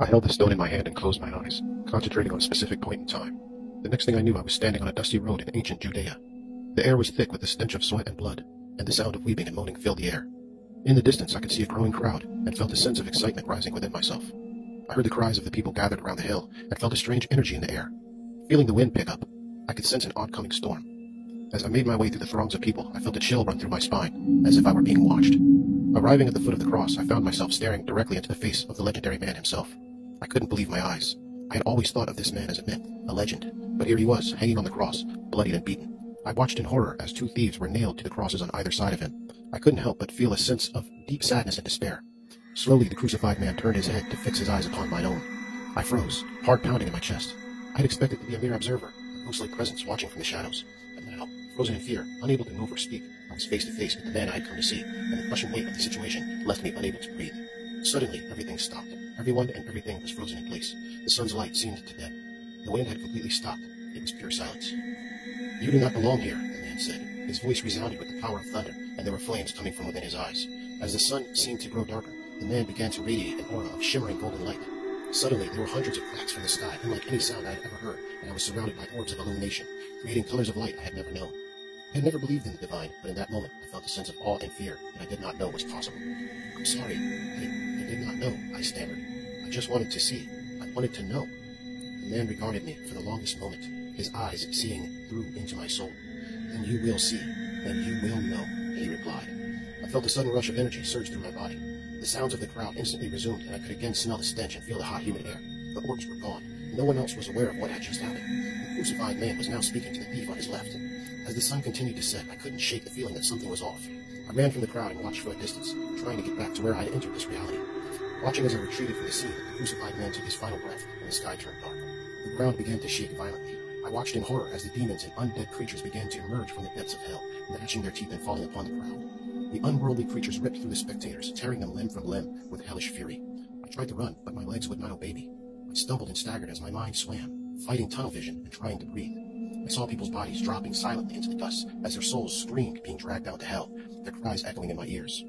I held the stone in my hand and closed my eyes, concentrating on a specific point in time. The next thing I knew, I was standing on a dusty road in ancient Judea. The air was thick with the stench of sweat and blood, and the sound of weeping and moaning filled the air. In the distance, I could see a growing crowd and felt a sense of excitement rising within myself. I heard the cries of the people gathered around the hill and felt a strange energy in the air. Feeling the wind pick up, I could sense an oncoming storm. As I made my way through the throngs of people, I felt a chill run through my spine, as if I were being watched. Arriving at the foot of the cross, I found myself staring directly into the face of the legendary man himself. I couldn't believe my eyes. I had always thought of this man as a myth, a legend, but here he was, hanging on the cross, bloodied and beaten. I watched in horror as two thieves were nailed to the crosses on either side of him. I couldn't help but feel a sense of deep sadness and despair. Slowly, the crucified man turned his head to fix his eyes upon mine own. I froze, heart pounding in my chest. I had expected to be a mere observer, a ghostly presence watching from the shadows. But now, frozen in fear, unable to move or speak, I was face to face with the man I had come to see, and the crushing weight of the situation left me unable to breathe. Suddenly, everything stopped. Everyone and everything was frozen in place. The sun's light seemed to dim. The wind had completely stopped. It was pure silence. You do not belong here, the man said. His voice resounded with the power of thunder, and there were flames coming from within his eyes. As the sun seemed to grow darker, the man began to radiate an aura of shimmering golden light. Suddenly, there were hundreds of cracks from the sky, unlike any sound I had ever heard, and I was surrounded by orbs of illumination, creating colors of light I had never known. I had never believed in the divine, but in that moment I felt a sense of awe and fear that I did not know was possible. I'm sorry. I, I did not know, I stammered. I just wanted to see. I wanted to know. The man regarded me for the longest moment, his eyes seeing through into my soul. Then you will see, and you will know, he replied. I felt a sudden rush of energy surge through my body. The sounds of the crowd instantly resumed, and I could again smell the stench and feel the hot, humid air. The orbs were gone. No one else was aware of what had just happened. The crucified man was now speaking to the thief on his left. As the sun continued to set, I couldn't shake the feeling that something was off. I ran from the crowd and watched for a distance, trying to get back to where I had entered this reality. Watching as I retreated from the scene, the crucified man took his final breath, and the sky turned dark. The ground began to shake violently. I watched in horror as the demons and undead creatures began to emerge from the depths of hell, gnashing their teeth and falling upon the crowd. The unworldly creatures ripped through the spectators, tearing them limb from limb with hellish fury. I tried to run, but my legs would not obey me. I stumbled and staggered as my mind swam, fighting tunnel vision and trying to breathe. I saw people's bodies dropping silently into the dust as their souls screamed, being dragged down to hell, their cries echoing in my ears.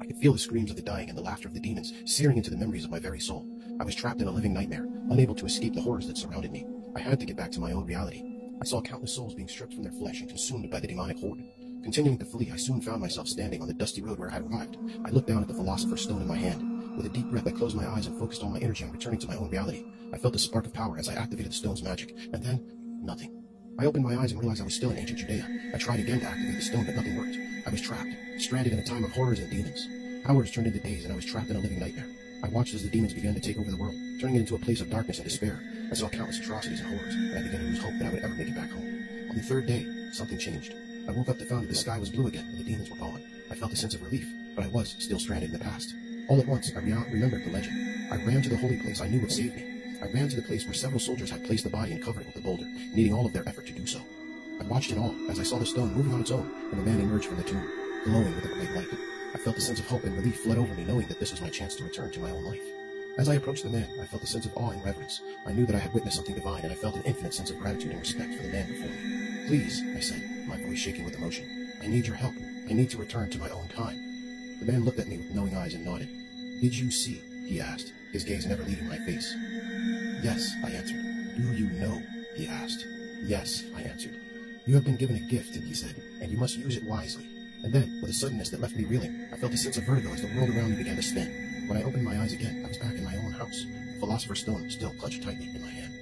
I could feel the screams of the dying and the laughter of the demons searing into the memories of my very soul. I was trapped in a living nightmare, unable to escape the horrors that surrounded me. I had to get back to my own reality. I saw countless souls being stripped from their flesh and consumed by the demonic horde. Continuing to flee, I soon found myself standing on the dusty road where I had arrived. I looked down at the Philosopher's Stone in my hand. With a deep breath, I closed my eyes and focused all my energy on returning to my own reality. I felt a spark of power as I activated the stone's magic, and then, nothing. I opened my eyes and realized I was still in ancient Judea. I tried again to activate the stone, but nothing worked. I was trapped, stranded in a time of horrors and demons. Hours turned into days, and I was trapped in a living nightmare. I watched as the demons began to take over the world, turning it into a place of darkness and despair. I saw countless atrocities and horrors, and I began to lose hope that I would ever make it back home. On the third day, something changed. I woke up to find that the sky was blue again, and the demons were gone. I felt a sense of relief, but I was still stranded in the past. All at once, I re- remembered the legend. I ran to the holy place I knew would save me. I ran to the place where several soldiers had placed the body and covered it with the boulder, needing all of their effort to do so. I watched in awe as I saw the stone moving on its own, and the man emerged from the tomb, glowing with a great light. I felt a sense of hope and relief flood over me, knowing that this was my chance to return to my own life. As I approached the man, I felt a sense of awe and reverence. I knew that I had witnessed something divine, and I felt an infinite sense of gratitude and respect for the man before me. Please, I said, my voice shaking with emotion, I need your help. I need to return to my own time. The man looked at me with knowing eyes and nodded. Did you see? he asked, his gaze never leaving my face. Yes, I answered. Do you know? he asked. Yes, I answered. You have been given a gift, he said, and you must use it wisely. And then, with a suddenness that left me reeling, I felt a sense of vertigo as the world around me began to spin. When I opened my eyes again, I was back in my own house, the Philosopher's Stone still clutched tightly in my hand.